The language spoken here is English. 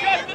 Yes,